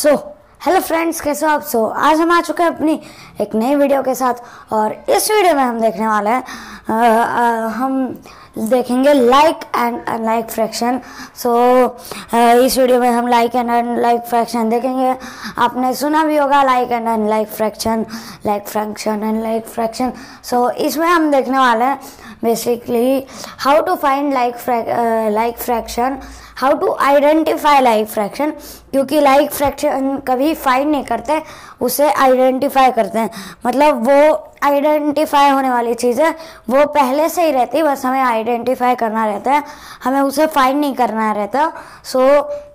So hello friends कैसे हो आप? सो आज हम आ चुके हैं अपनी एक नई वीडियो के साथ और इस वीडियो में हम देखने वाले हैं हम देखेंगे like and unlike fraction so इस वीडियो में हम लाइक एंड अनलाइक फ्रैक्शन देखेंगे। आपने सुना भी होगा like and unlike fraction like fraction and unlike fraction so इसमें हम देखने वाले हैं basically how to find like like fraction how to identify like fraction क्योंकि लाइक फ्रैक्शन कभी फाइंड नहीं करते उसे आइडेंटिफाई करते हैं। मतलब वो आइडेंटिफाई होने वाली चीज़ है वो पहले से ही रहती बस हमें आइडेंटिफाई करना रहता है। हमें उसे फाइंड नहीं करना रहता। सो so,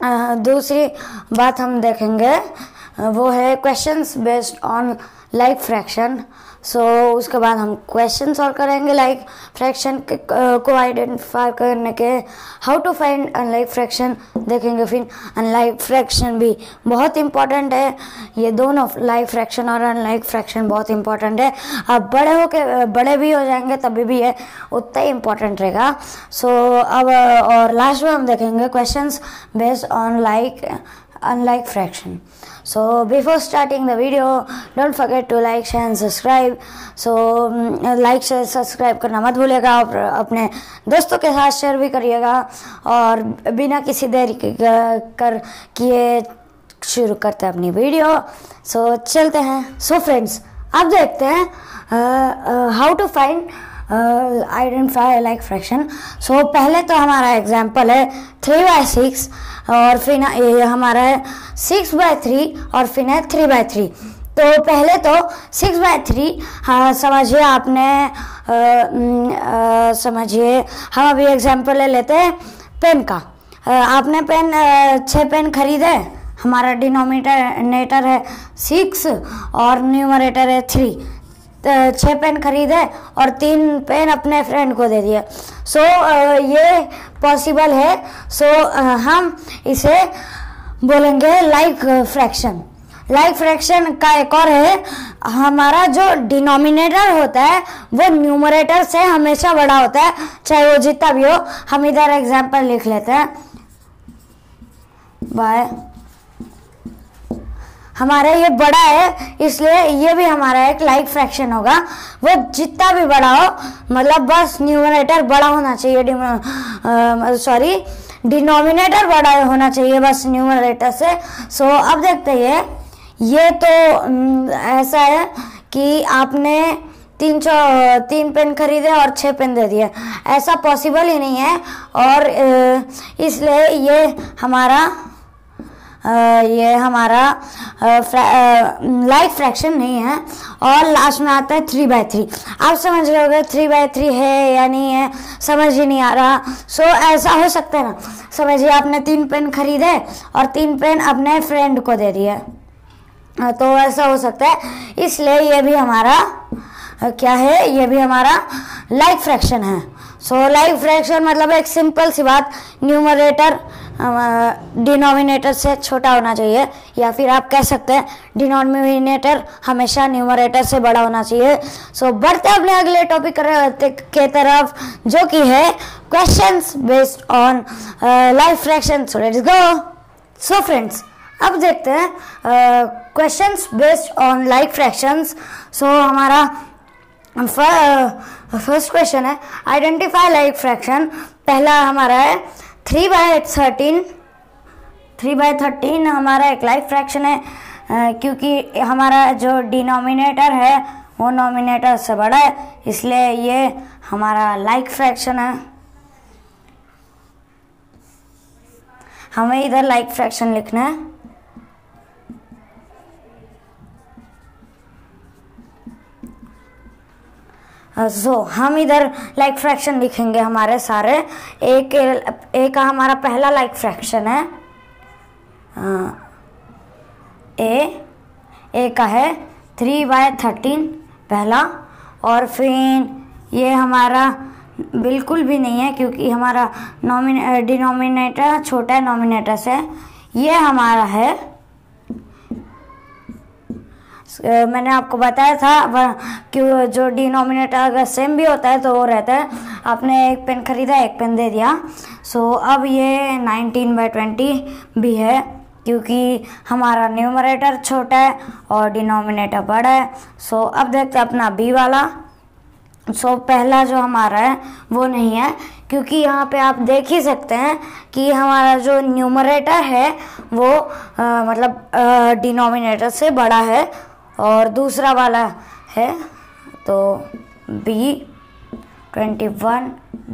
दूसरी बात हम देखेंगे वो है questions based on like fraction so उसके बाद हम क्वेश्चन सॉल्व करेंगे लाइक फ्रैक्शन को आइडेंटिफाई करने के how to find unlike fraction देखेंगे फिर। अनलाइक फ्रैक्शन भी बहुत इंपॉर्टेंट है। ये दोनों लाइक फ्रैक्शन और अनलाइक फ्रैक्शन बहुत इंपॉर्टेंट है। अब बड़े हो के बड़े भी हो जाएँगे तभी भी है उतना ही इंपॉर्टेंट रहेगा। सो so, अब और लास्ट में हम देखेंगे question based on like unlike fraction so before starting the video don't forget to like share and subscribe so like share subscribe करना मत भूलिएगा और अपने दोस्तों के साथ शेयर भी करिएगा और बिना किसी देरी कर किए शुरू करते हैं अपनी वीडियो सो so, चलते हैं सो so, फ्रेंड्स अब देखते हैं how to find identify like fraction so पहले तो हमारा एग्जांपल है थ्री बाय सिक्स और फिर ये हमारा है सिक्स बाय थ्री और फिर है थ्री बाय थ्री तो पहले तो सिक्स बाय थ्री हाँ समझिए आपने समझिए हम अभी एग्ज़ाम्पल ले लेते हैं पेन का। आ, आपने पेन छः पेन खरीदे? हमारा डिनोमिनेटर है सिक्स और न्यूमरेटर है थ्री छः पेन खरीदे और तीन पेन अपने फ्रेंड को दे दिए। सो so, ये पॉसिबल है। सो so, हम इसे बोलेंगे लाइक फ्रैक्शन लाइक फ्रैक्शन का एक और है हमारा जो डिनोमिनेटर होता है वो न्यूमरेटर से हमेशा बड़ा होता है। चाहे वो जितना भी हो हम इधर एग्जांपल लिख लेते हैं। बाय हमारा ये बड़ा है, इसलिए ये भी हमारा एक लाइक फ्रैक्शन होगा। वो जितना भी बड़ा हो मतलब बस न्यूमरेटर बड़ा होना चाहिए सॉरी डिनोमिनेटर बड़ा होना चाहिए बस न्यूमरेटर से। सो अब देखते हैं। ये तो ऐसा है कि आपने तीन चौ तीन पेन खरीदे और छः पेन दे दिए। ऐसा पॉसिबल ही नहीं है। और इसलिए ये हमारा ये हमारा लाइक फ्रैक्शन नहीं है और लास्ट में आता है थ्री बाय थ्री आप समझ रहे होगे थ्री बाय थ्री है या नहीं है? समझ ही नहीं आ रहा। सो ऐसा हो सकता है ना। समझिए आपने तीन पेन खरीदे और तीन पेन अपने फ्रेंड को दे दिए। तो ऐसा हो सकता है। इसलिए ये भी हमारा क्या है? ये भी हमारा लाइक फ्रैक्शन है। सो लाइक फ्रैक्शन मतलब एक सिंपल सी बात न्यूमरेटर डिनोमिनेटर से छोटा होना चाहिए या फिर आप कह सकते हैं डिनोमिनेटर हमेशा न्यूमरेटर से बड़ा होना चाहिए। सो so, बढ़ते अपने अगले टॉपिक के तरफ़ जो कि है questions based on like fraction so let's go so friends अब देखते हैं questions based on like fractions so हमारा फ़र्स्ट क्वेश्चन है आइडेंटिफाई लाइक फ्रैक्शन पहला हमारा है three by thirteen, three by thirteen हमारा एक लाइफ फ्रैक्शन है क्योंकि हमारा जो डिनोमिनेटर है, वो नोमिनेटर से बड़ा है, इसलिए ये हमारा लाइक फ्रैक्शन है। हमें इधर लाइक फ्रैक्शन लिखना है। सो so, हम इधर लाइक फ्रैक्शन लिखेंगे हमारे सारे। एक एक का हमारा पहला लाइक फ्रैक्शन है। ए ए का है। थ्री बाय थर्टीन पहला। और फिर ये हमारा बिल्कुल भी नहीं है क्योंकि हमारा नॉमिने डिनोमिनेटर छोटा है नॉमिनेटर से ये हमारा है मैंने आपको बताया था कि जो डिनोमिनेटर अगर सेम भी होता है तो वो रहता है। आपने एक पेन खरीदा एक पेन दे दिया। सो अब ये 19 बाई ट्वेंटी भी है क्योंकि हमारा न्यूमरेटर छोटा है और डिनोमिनेटर बड़ा है। सो अब देखते हैं अपना बी वाला। सो पहला जो हमारा है वो नहीं है क्योंकि यहाँ पे आप देख ही सकते हैं कि हमारा जो न्यूमरेटर है वो आ, मतलब डिनोमिनेटर से बड़ा है। और दूसरा वाला है तो B twenty one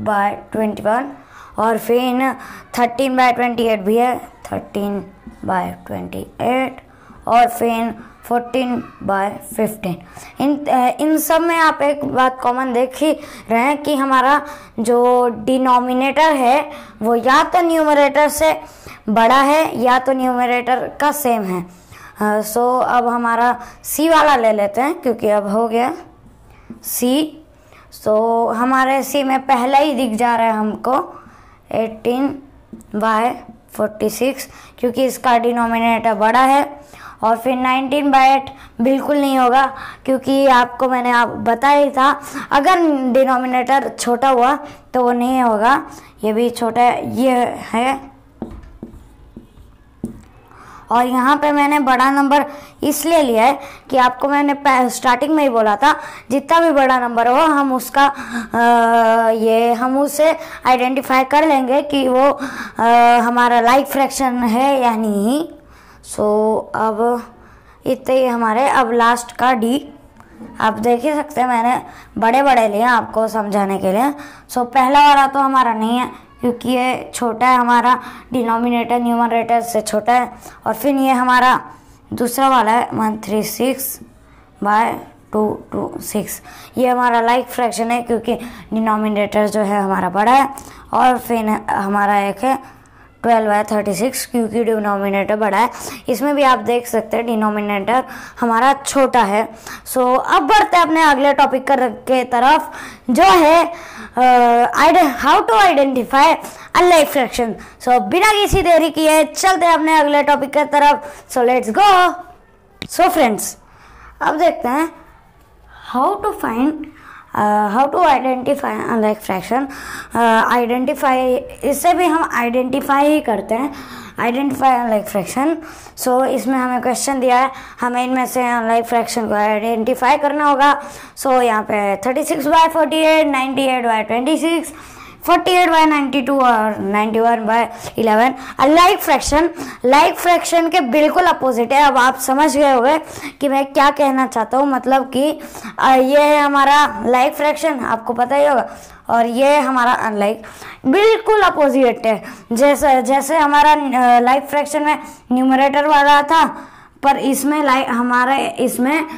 by twenty one और फिर थर्टीन बाय ट्वेंटी एट भी है थर्टीन बाय ट्वेंटी एट और फिर फोर्टीन बाय फिफ्टीन इन इन सब में आप एक बात कॉमन देख ही रहे हैं कि हमारा जो डिनोमिनेटर है, वो या तो न्यूमरेटर से बड़ा है या तो न्यूमरेटर का सेम है। सो so, अब हमारा सी वाला ले लेते हैं क्योंकि अब हो गया सी सो हमारे सी में पहला ही दिख जा रहा है हमको 18 बाय 46 क्योंकि इसका डिनोमिनेटर बड़ा है और फिर 19 बाय एट बिल्कुल नहीं होगा क्योंकि आपको मैंने आप बताया ही था अगर डिनोमिनेटर छोटा हुआ तो वो नहीं होगा ये भी छोटा ये है और यहाँ पे मैंने बड़ा नंबर इसलिए लिया है कि आपको मैंने स्टार्टिंग में ही बोला था जितना भी बड़ा नंबर हो हम उसका आ, ये हम उसे आइडेंटिफाई कर लेंगे कि वो आ, हमारा लाइक फ्रैक्शन है या नहीं। सो अब इतने ही हमारे अब लास्ट का डी आप देख ही सकते हैं मैंने बड़े बड़े लिए आपको समझाने के लिए। सो पहला वाला तो हमारा नहीं है। क्योंकि ये छोटा है हमारा डिनोमिनेटर न्यूमरेटर से छोटा है। और फिर ये हमारा दूसरा वाला है one three six by two two six ये हमारा लाइक फ्रैक्शन है क्योंकि डिनोमिनेटर जो है हमारा बड़ा है। और फिर हमारा एक है ट्वेल्व है थर्टी सिक्स क्योंकि डिनोमिनेटर बड़ा है। इसमें भी आप देख सकते हैं डिनोमिनेटर हमारा छोटा है। सो so, अब बढ़ते हैं अपने अगले टॉपिक कर के तरफ़ जो है how to identify unlike fraction so बिना किसी देरी किए चलते हैं अपने अगले टॉपिक की तरफ़. सो लेट्स गो सो फ्रेंड्स अब देखते हैं how to find how to identify unlike fraction identify इससे भी हम आइडेंटिफाई ही करते हैं. आइडेंटिफाई अनलाइक फ्रैक्शन सो इसमें हमें क्वेश्चन दिया है। हमें इनमें से अनलाइक फ्रैक्शन को आइडेंटिफाई करना होगा। सो so, यहाँ पे thirty six by forty eight ninety eight by twenty six forty eight by ninety two और ninety one by eleven like fraction like fraction के बिल्कुल अपोजिट है। अब आप समझ गए होंगे कि मैं क्या कहना चाहता हूँ। मतलब कि ये है हमारा लाइक फ्रैक्शन आपको पता ही होगा। और ये हमारा अनलाइक बिल्कुल अपोजिट है। जैसे जैसे हमारा लाइक फ्रैक्शन में न्यूमरेटर वाला था पर इसमें लाइक हमारे इसमें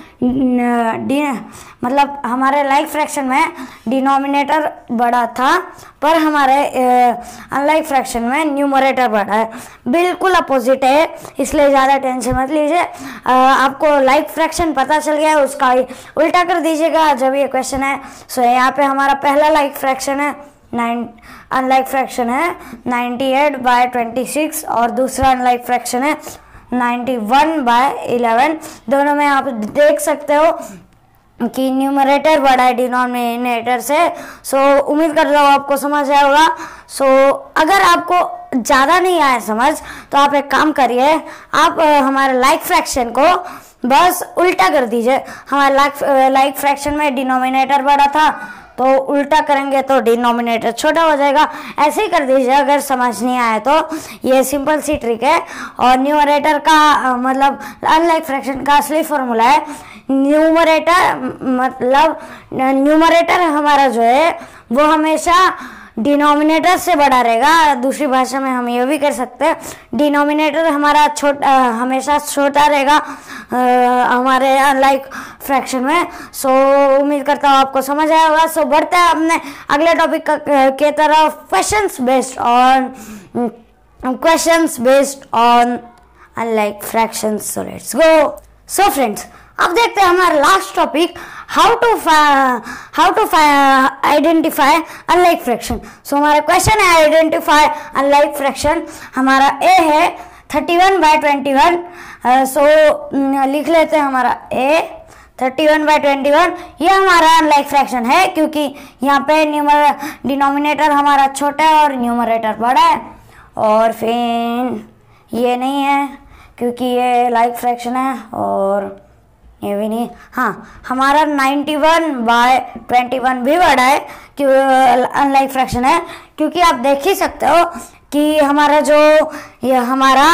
मतलब हमारे लाइक फ्रैक्शन में डिनोमिनेटर बड़ा था, पर हमारे अनलाइक फ्रैक्शन में न्यूमरेटर बड़ा है। बिल्कुल अपोजिट है, इसलिए ज़्यादा टेंशन मत लीजिए। आपको लाइक फ्रैक्शन पता चल गया है, उसका उल्टा कर दीजिएगा, जब ये क्वेश्चन है सो यहाँ पे हमारा पहला लाइक फ्रैक्शन है, नाइन अनलाइक फ्रैक्शन है 98 एट बाय ट्वेंटी और दूसरा अनलाइक फ्रैक्शन है 91 बाय 11 दोनों में आप देख सकते हो कि न्यूमरेटर बड़ा है डिनोमिनेटर से। सो so, उम्मीद कर रहा हूँ आपको समझ आया होगा। सो so, अगर आपको ज़्यादा नहीं आया समझ तो आप एक काम करिए आप हमारे लाइक फ्रैक्शन को बस उल्टा कर दीजिए। हमारे लाइक लाइक फ्रैक्शन में डिनोमिनेटर बड़ा था। तो उल्टा करेंगे तो डिनोमिनेटर छोटा हो जाएगा। ऐसे ही कर दीजिए, अगर समझ नहीं आए तो। ये सिंपल सी ट्रिक है। और न्यूमरेटर का मतलब अनलाइक फ्रैक्शन का असली फॉर्मूला है। न्यूमरेटर मतलब न्यूमरेटर हमारा जो है, वो हमेशा डिनोमिनेटर से बड़ा रहेगा। दूसरी भाषा में हम ये भी कर सकते हैं। डिनोमिनेटर हमारा छोटा हमेशा छोटा रहेगा। हमारे लाइक फ्रैक्शन में। सो उम्मीद करता हूँ आपको समझ आया होगा। सो बढ़ते हैं अपने अगले टॉपिक के तरफ़। Questions based on questions based on unlike fractions so let's go so friends अब देखते हैं हमारा last topic how to how to identify unlike fraction so हमारा क्वेश्चन है आइडेंटिफाई अनलाइक फ्रैक्शन हमारा ए है thirty one by twenty one so लिख लेते हैं हमारा A thirty one by twenty one ये हमारा अनलाइक फ्रैक्शन है क्योंकि यहाँ पे न्यूमर डिनोमिनेटर हमारा छोटा है और न्यूमरेटर बड़ा है. और फिर ये नहीं है क्योंकि ये लाइक फ्रैक्शन है और ये भी नहीं। हाँ हमारा 91 वन बाय ट्वेंटी भी बड़ा है, क्यों अनलाइक फ्रैक्शन है, क्योंकि आप देख ही सकते हो कि हमारा जो, ये हमारा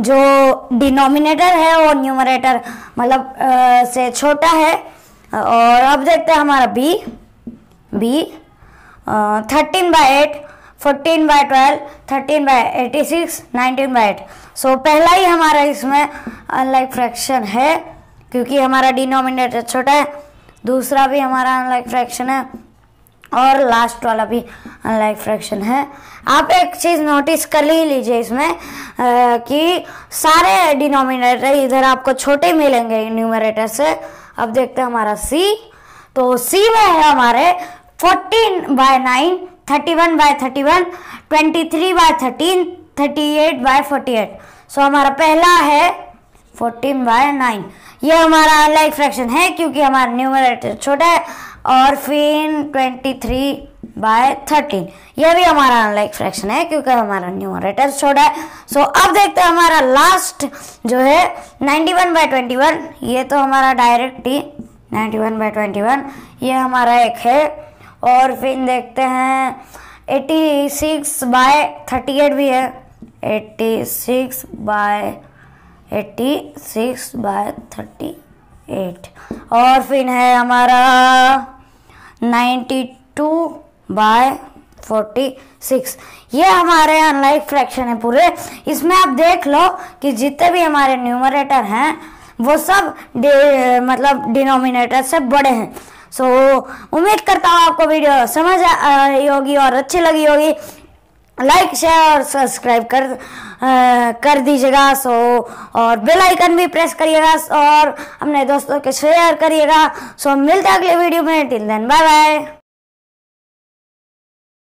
जो डिनोमिनेटर है वो न्यूमरेटर मतलब से छोटा है, और अब देखते हैं हमारा B B thirteen by eight fourteen by twelve thirteen by eighty six nineteen by eight so पहला ही हमारा इसमें अनलाइक फ्रैक्शन है। क्योंकि हमारा डिनोमिनेटर छोटा है दूसरा भी हमारा अनलाइक फ्रैक्शन है और लास्ट वाला भी अनलाइक फ्रैक्शन है। आप एक चीज़ नोटिस कर ही लीजिए इसमें आ, कि सारे डिनोमिनेटर इधर आपको छोटे मिलेंगे न्यूमरेटर से। अब देखते हैं हमारा सी तो सी में है हमारे 14 by 9 31 by 31 23 by 13 38 by 48 so हमारा पहला है 14 बाय नाइन। ये हमारा अनलाइक फ्रैक्शन है क्योंकि हमारा न्यूमरेटर छोटा है और फिर 23 बाय थर्टीन यह भी हमारा अनलाइक फ्रैक्शन है क्योंकि हमारा न्यूमरेटर छोटा है। सो so, अब देखते हैं हमारा लास्ट जो है 91 बाय 21 ये तो हमारा डायरेक्ट ही 91 बाय 21 ये हमारा एक है। और फिर देखते हैं 86 बाय 38 भी है। 86 by eighty six by thirty eight और फिर है हमारा ninety two by forty six ये हमारे अनलाइक फ्रैक्शन है पूरे। इसमें आप देख लो कि जितने भी हमारे न्यूमरेटर हैं वो सब मतलब डिनोमिनेटर से बड़े हैं। सो so, उम्मीद करता हूँ आपको वीडियो समझ आई होगी और अच्छी लगी होगी। लाइक शेयर और सब्सक्राइब कर आ, कर दीजिएगा सो और बेल आइकन भी प्रेस करिएगा और अपने दोस्तों के शेयर करिएगा। सो मिलते हैं अगले वीडियो में। Till then bye bye